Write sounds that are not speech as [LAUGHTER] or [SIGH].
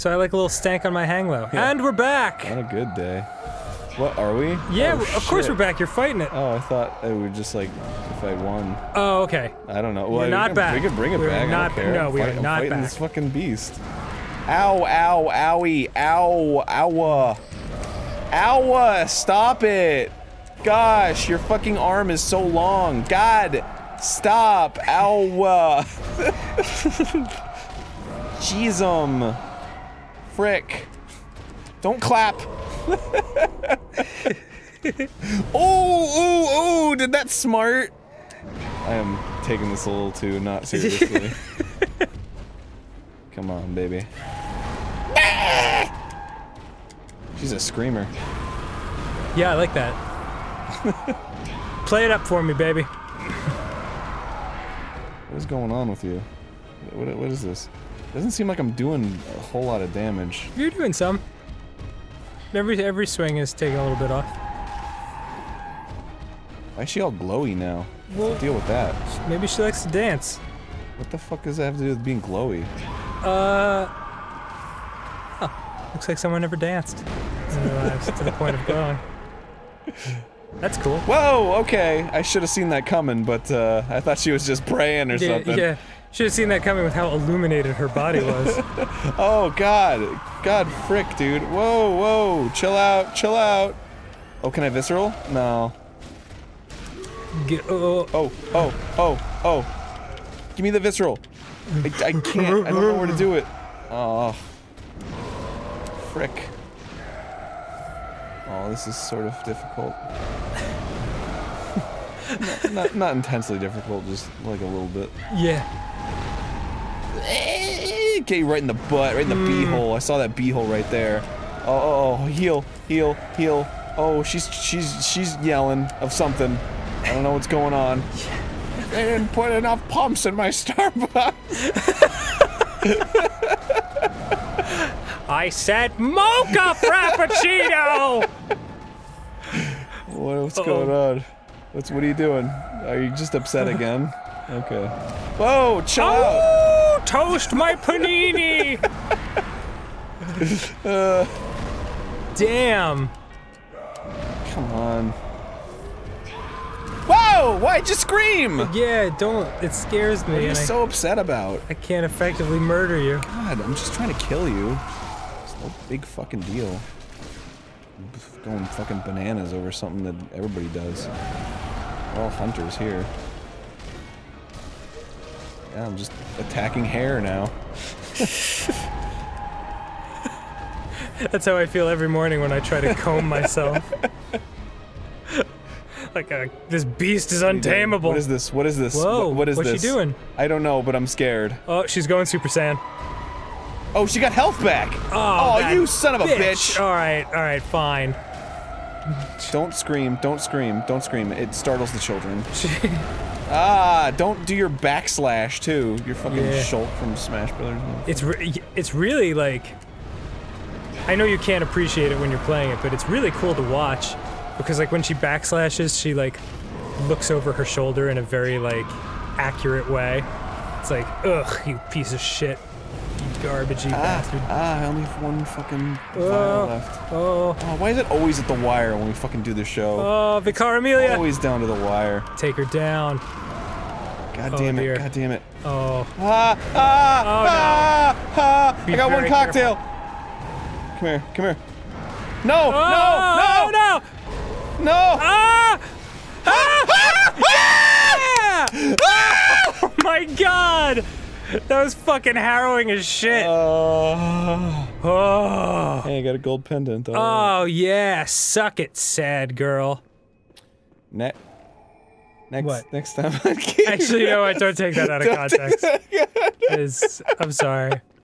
So I like a little stank on my hang low. Yeah. And we're back! On a good day. What are we? Yeah, Oh, of course we're back. You're fighting it. Oh, I thought uh, it would just like if I won. Oh, okay. I don't know. We're Well, we not can- back. We could bring it We're back. I not- care. no, we are I'm not fighting back. this fucking beast. Ow! Ow! Owie! Ow! Owa! Owa! Stop it! Gosh, your fucking arm is so long. God, stop! Ow! [LAUGHS] Jeezum! Frick! Don't clap! [LAUGHS] oh, ooh, ooh, did that smart? I am taking this a little too not seriously. [LAUGHS] Come on, baby. Ah! She's a screamer. Yeah, I like that. [LAUGHS] Play it up for me, baby. What is going on with you? What, what is this? Doesn't seem like I'm doing a whole lot of damage. You're doing some. Every every swing is taking a little bit off. Why is she all glowy now? Well- deal with that? Maybe she likes to dance. What the fuck does that have to do with being glowy? Uh. Huh. Looks like someone never danced in their lives to the point of glowing. [LAUGHS] That's cool. Whoa, okay. I should have seen that coming, but uh, I thought she was just praying or Yeah, something. yeah. Should have seen that coming with how illuminated her body was. [LAUGHS] Oh god. God frick, dude. Whoa, whoa. Chill out, chill out. Oh, can I visceral? No. Get, oh, Oh, oh, oh, oh. oh, oh. Give me the visceral. I, I can't. I don't know where to do it. Oh. Frick. Oh, this is sort of difficult. Not, [LAUGHS] not, not intensely difficult, just like a little bit. yeah. Eh, get you right in the butt, right in the hmm. beehole. I saw that beehole right there. Oh, oh, oh, heal, heal, heal. Oh, she's she's she's yelling of something. I don't know what's going on. They didn't put enough pumps in my Starbucks. I said mocha frappuccino! What, what's Uh-oh. going on? What's what are you doing? Are you just upset [LAUGHS] again? Okay. Whoa, chill out. Oh, toast my panini! Uh, [LAUGHS] Damn. come on. Whoa! Why'd you scream? Yeah, don't. It scares me. What are you and I- so upset about? I can't effectively murder you. God, I'm just trying to kill you. It's no big fucking deal. I'm going fucking bananas over something that everybody does. All hunters here. Yeah, I'm just attacking hair now. [LAUGHS] That's how I feel every morning when I try to [LAUGHS] comb myself. like uh this beast is untamable. What is this? What is this? Whoa, What- what is what's this? she doing? I don't know, but I'm scared. Oh, she's going Super Saiyan. Oh, she got health back! Oh, that you son of a bitch! All right, all right, fine. Don't scream, don't scream, don't scream. It startles the children. [LAUGHS] Ah, don't do your backslash too. Your fucking Yeah. Shulk from Smash Brothers. It's re- it's really like I know you can't appreciate it when you're playing it, but it's really cool to watch because like when she backslashes, she like looks over her shoulder in a very like accurate way. It's like, ugh, you piece of shit, you garbagey bastard. Ah, I only have one fucking vial left. Oh, Oh, why is it always at the wire when we fucking do the show? oh, Vicar Amelia, Always down to the wire. take her down. God Oh, damn it, dear. god damn it. Oh, Ah, ah, Oh, no. ah, ah, Be I got one cocktail. Come here, come here. No, oh, no, no, no! no! Ah! Ah! Oh my god! [LAUGHS] That was fucking harrowing as shit. Oh, Oh. hey, I got a gold pendant. all right. Oh yeah, suck it, sad girl. Ne- next, What? next time. Actually, you know what? Don't take that out of [LAUGHS] context. It's- I'm sorry.